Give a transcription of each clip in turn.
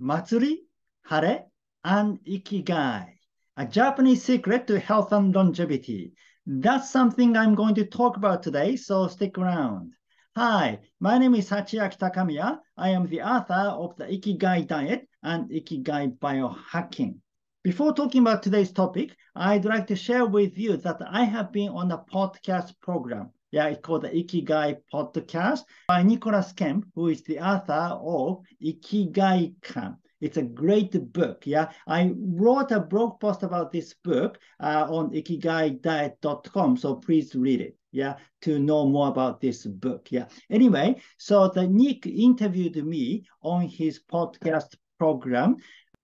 Matsuri, Hare, and Ikigai, a Japanese secret to health and longevity. That's something I'm going to talk about today, so stick around. Hi, my name is Sachiaki Takamiya. I am the author of the Ikigai Diet and Ikigai Biohacking. Before talking about today's topic, I'd like to share with you that I have been on a podcast program. Yeah, it's called the Ikigai Podcast by Nicholas Kemp, who is the author of Ikigai-Kan. It's a great book. Yeah, I wrote a blog post about this book uh, on ikigaidiet.com. So please read it. Yeah, to know more about this book. Yeah. Anyway, so the Nick interviewed me on his podcast program.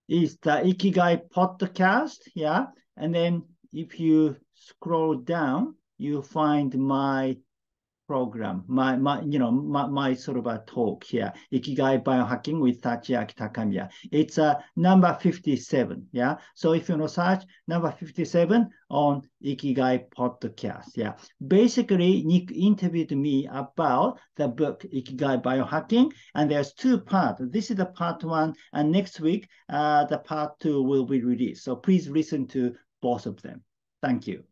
Is the Ikigai podcast. Yeah, and then if you scroll down, you find my program, my, my you know, my, my sort of a talk here, Ikigai Biohacking with Sachiaki Takamiya. It's a uh, number 57, yeah? So if you know search number 57 on Ikigai podcast, yeah. Basically, Nick interviewed me about the book Ikigai Biohacking, and there's two parts. This is the part one, and next week, uh, the part two will be released. So please listen to both of them. Thank you.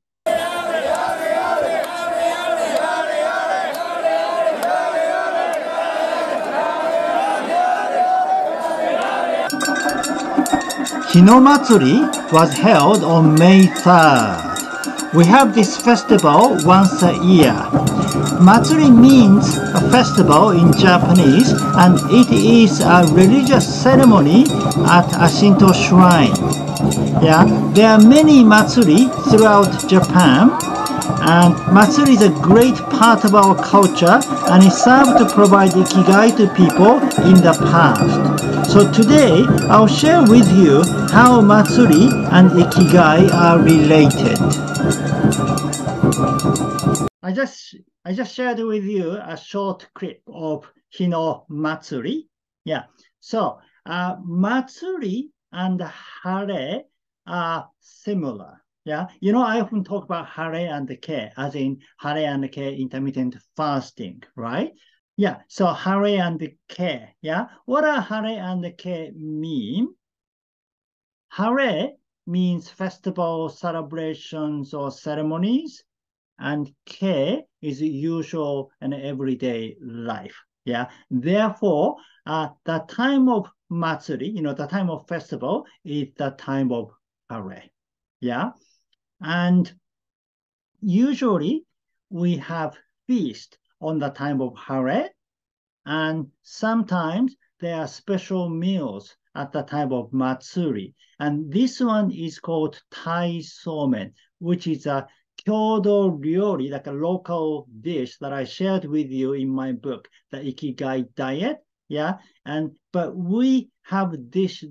Hinomatsuri was held on May 3rd. We have this festival once a year. Matsuri means a festival in Japanese and it is a religious ceremony at a Shinto shrine. Yeah, there are many Matsuri throughout Japan and Matsuri is a great part of our culture and it served to provide ikigai to people in the past. So today I'll share with you how Matsuri and ikigai are related. I just I just shared with you a short clip of Hino Matsuri. Yeah. So uh, Matsuri and Hare are similar. Yeah, you know, I often talk about Hare and Ke, as in Hare and Ke intermittent fasting, right? Yeah, so Hare and Ke, yeah? What are Hare and Ke mean? Hare means festival celebrations or ceremonies, and Ke is usual and everyday life. Yeah, therefore, uh, the time of Matsuri, you know, the time of festival is the time of Hare. Yeah, and usually we have feast on the time of Hare, and sometimes there are special meals at the time of Matsuri. And this one is called Tai Somen, which is a kyodo ryori, like a local dish that I shared with you in my book, The Ikigai Diet. Yeah, and but we have this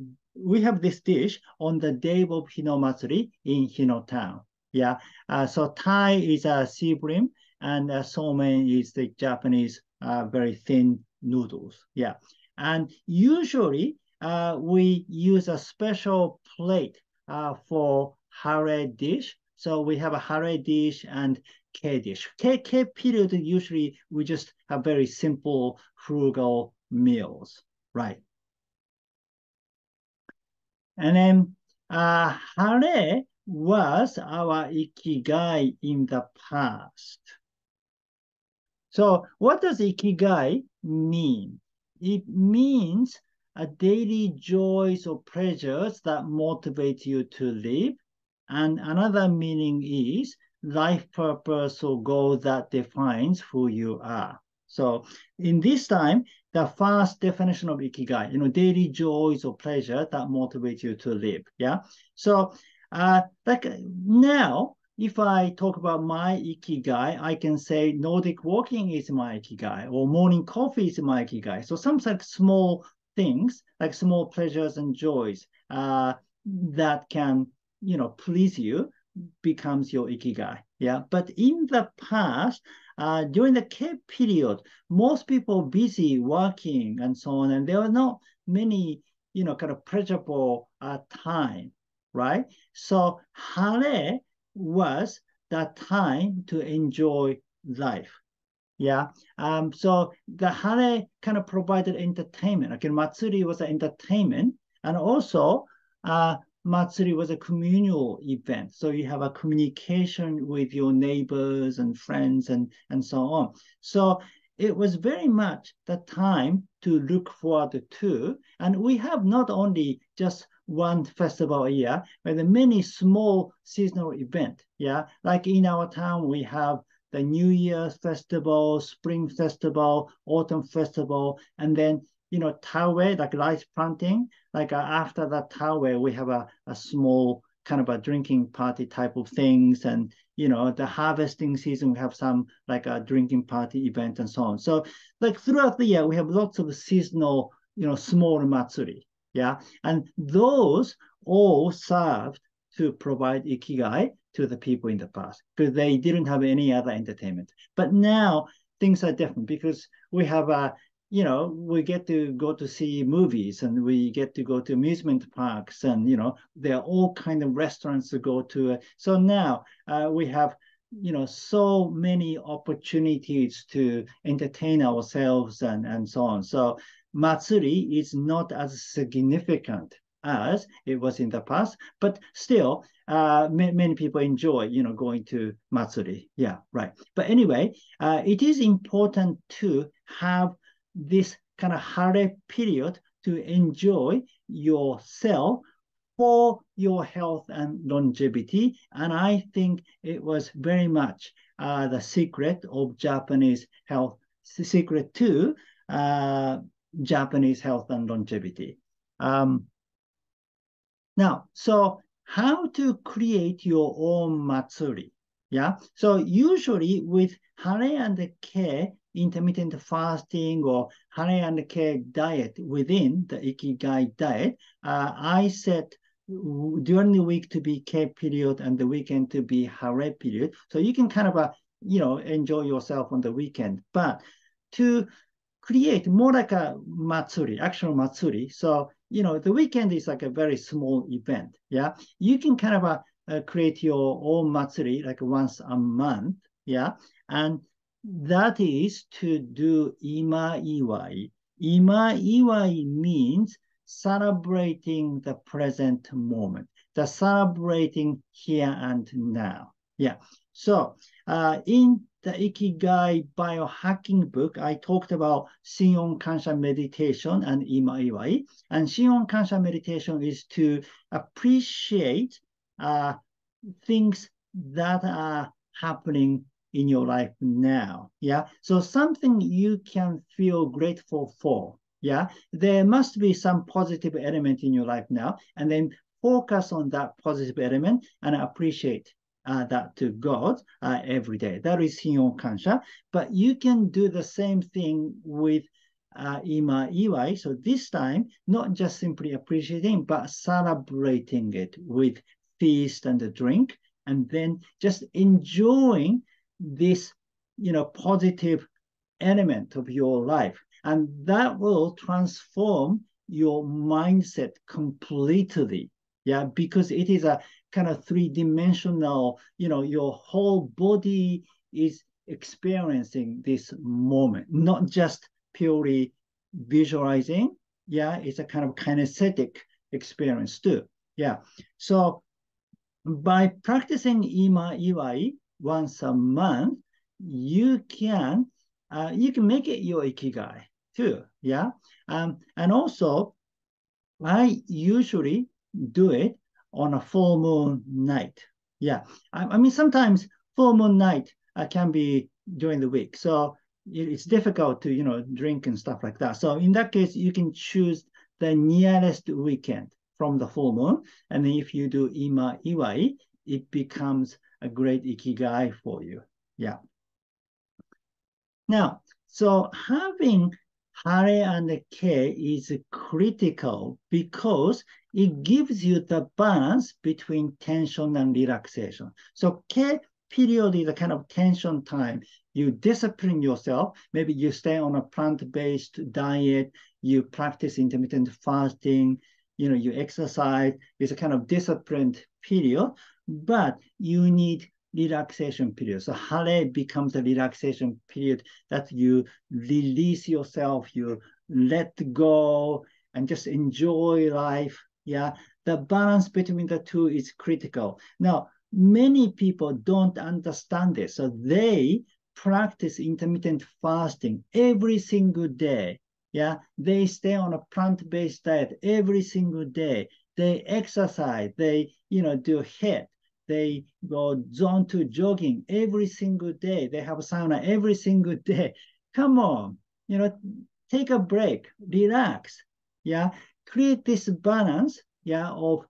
we have this dish on the day of Hino Matsuri in Hino town. Yeah, uh, so Tai is a sea bream and uh, somen is the Japanese uh, very thin noodles. Yeah, and usually uh, we use a special plate uh, for hare dish. So we have a hare dish and Ke dish. Ke, Ke period, usually we just have very simple, frugal meals, right? And then uh, hare was our ikigai in the past. So what does ikigai mean? It means a daily joys or pleasures that motivate you to live. And another meaning is life purpose or goal that defines who you are. So in this time, the first definition of ikigai, you know, daily joys or pleasure that motivate you to live. Yeah. So uh, like now, if I talk about my ikigai, I can say Nordic walking is my ikigai, or morning coffee is my ikigai. So some like small things, like small pleasures and joys, uh, that can you know please you, becomes your ikigai. Yeah, but in the past, uh, during the Ke period, most people busy working and so on, and there were not many, you know, kind of pleasurable uh, time, right? So Hare was the time to enjoy life. Yeah. Um, so the hare kind of provided entertainment. Again, Matsuri was an entertainment. And also, uh, Matsuri was a communal event. So you have a communication with your neighbors and friends and, and so on. So it was very much the time to look forward to. And we have not only just one festival a year, but many small seasonal event. Yeah, like in our town, we have the New Year's festival, Spring festival, Autumn festival, and then you know Taue, like rice planting. Like uh, after that taue, we have a, a small kind of a drinking party type of things, and you know the harvesting season we have some like a drinking party event and so on. So like throughout the year, we have lots of seasonal, you know, small matsuri. Yeah, and those all served to provide ikigai to the people in the past because they didn't have any other entertainment. But now things are different because we have a you know we get to go to see movies and we get to go to amusement parks and you know there are all kind of restaurants to go to so now uh, we have you know so many opportunities to entertain ourselves and and so on so matsuri is not as significant as it was in the past, but still, uh, ma- many people enjoy, you know, going to Matsuri. Yeah, right. But anyway, uh, it is important to have this kind of hare period to enjoy yourself for your health and longevity. And I think it was very much uh, the secret of Japanese health, secret to uh, Japanese health and longevity. Um, now, so how to create your own matsuri? Yeah. So usually with hare and kei, intermittent fasting or hare and kei diet within the ikigai diet, uh, I set during the week to be kei period and the weekend to be hare period. So you can kind of, uh, you know, enjoy yourself on the weekend. But to create more like a matsuri, actual matsuri. So you know, the weekend is like a very small event. Yeah, you can kind of uh, uh, create your own matsuri like once a month. Yeah, and that is to do ima iwai. Ima iwai means celebrating the present moment, the celebrating here and now. Yeah. So uh, in the Ikigai biohacking book, I talked about Shin-On Kansha meditation and Ima Iwai. And Shin-On Kansha meditation is to appreciate uh, things that are happening in your life now. Yeah. So something you can feel grateful for. Yeah. There must be some positive element in your life now. And then focus on that positive element and appreciate uh, that to God uh, every day. That is Shin-On Kansha. But you can do the same thing with uh, Ima Iwai. So this time, not just simply appreciating, but celebrating it with feast and a drink, and then just enjoying this, you know, positive element of your life. And that will transform your mindset completely. Yeah, because it is a kind of three dimensional, you know, your whole body is experiencing this moment, not just purely visualizing. Yeah, it's a kind of kinesthetic experience too. Yeah. So by practicing Ima Iwai once a month, you can uh, you can make it your ikigai too. Yeah. Um, and also, I usually do it on a full moon night. Yeah, I, I mean sometimes full moon night uh, can be during the week, so it's difficult to you know drink and stuff like that. So in that case, you can choose the nearest weekend from the full moon, and then if you do ima iwai, it becomes a great ikigai for you. Yeah. Now, so having Hare and Kei is critical because it gives you the balance between tension and relaxation. So Kei period is a kind of tension time. You discipline yourself. Maybe you stay on a plant-based diet. You practice intermittent fasting. You know, you exercise. It's a kind of disciplined period, but you need relaxation period. So hare becomes a relaxation period that you release yourself, you let go and just enjoy life. Yeah, the balance between the two is critical. Now, many people don't understand this. So they practice intermittent fasting every single day. Yeah, they stay on a plant-based diet every single day. They exercise, they, you know, do HIIT they go zone to jogging every single day. They have sauna every single day. Come on, you know, take a break, relax. Yeah, create this balance. Yeah, of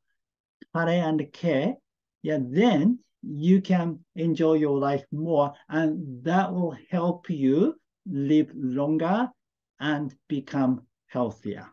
hare and ke. Yeah, then you can enjoy your life more, and that will help you live longer and become healthier.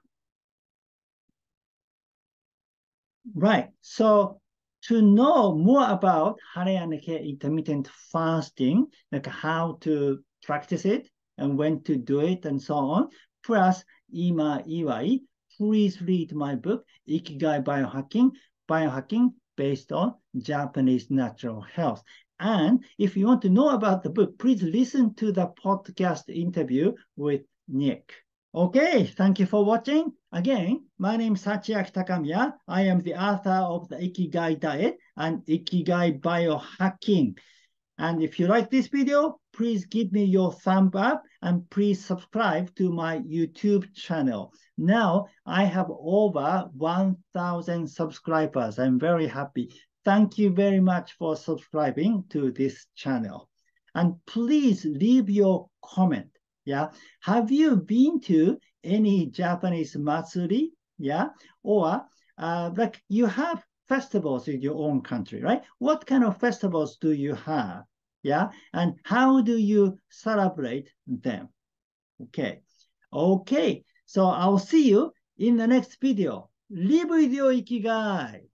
Right. So to know more about Ke intermittent fasting, like how to practice it and when to do it and so on, plus Ima Iwai, please read my book, Ikigai Biohacking, Biohacking based on Japanese natural health. And if you want to know about the book, please listen to the podcast interview with Nick. Okay, thank you for watching. Again, my name is Sachiaki Takamiya. I am the author of the Ikigai Diet and Ikigai Biohacking. And if you like this video, please give me your thumb up and please subscribe to my YouTube channel. Now I have over 1,000 subscribers. I'm very happy. Thank you very much for subscribing to this channel. And please leave your comment yeah. Have you been to any Japanese matsuri? Yeah. Or uh, like you have festivals in your own country, right? What kind of festivals do you have? Yeah. And how do you celebrate them? Okay. Okay. So I'll see you in the next video. Live with your ikigai.